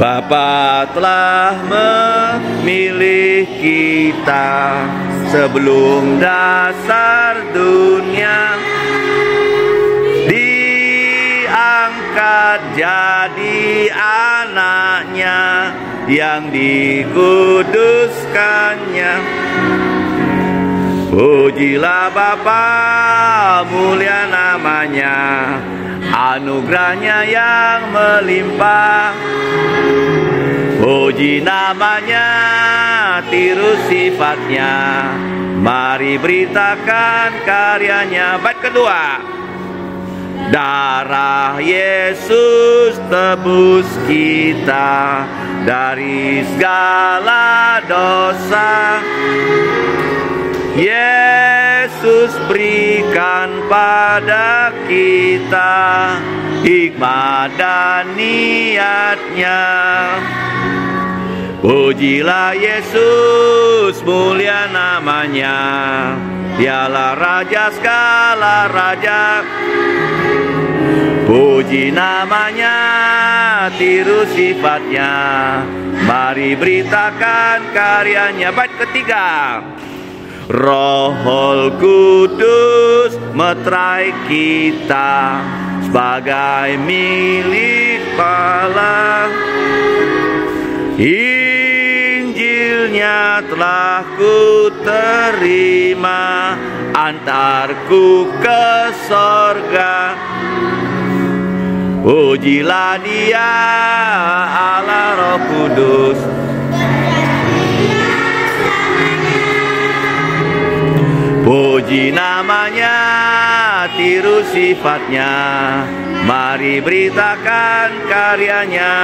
Bapa telah memilih kita sebelum dasar dunia. Diangkat jadi anaknya yang dikuduskannya. Pujilah Bapa mulia namanya. Anugerahnya yang melimpah Puji namanya Tiru sifatnya. Mari beritakan karyanya. Bait kedua. Darah Yesus tebus kita Dari segala dosa. Yesus berikan pada kita hikmat dan niatnya Pujilah Yesus mulia namanya. Dialah Raja segala Raja. Puji namanya, tiru sifatnya. Mari beritakan karyanya. Bait ketiga. Roh Kudus metrai kita. Sebagai milik Allah. Telah ku terima antarku ke sorga. Pujilah dia Allah Roh Kudus. Puji namanya, tiru sifatnya. Mari beritakan karyanya